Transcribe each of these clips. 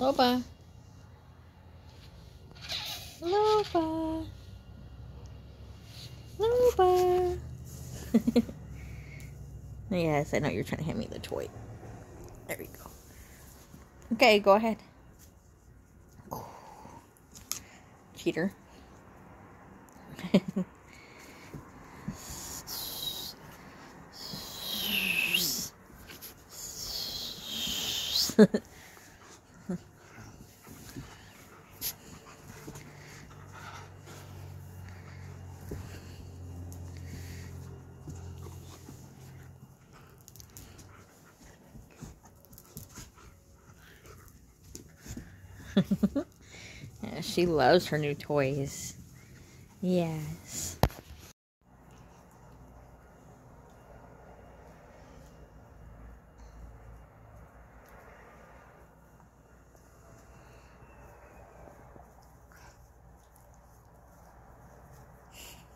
Loba. Loba. Loba. yes, I know you're trying to hand me the toy. There you go. Okay, go ahead. Cheater. yeah, she loves her new toys. Yes.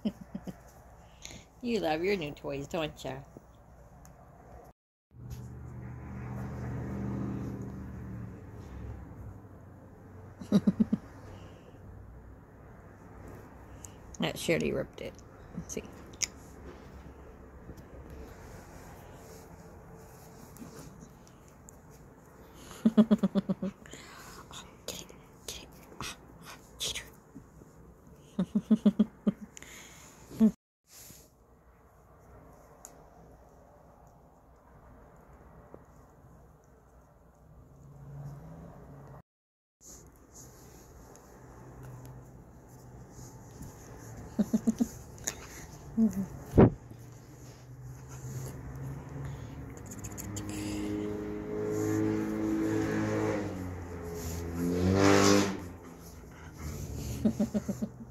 you love your new toys, don't you? that Shirley ripped it. Let's see. mm-hmm.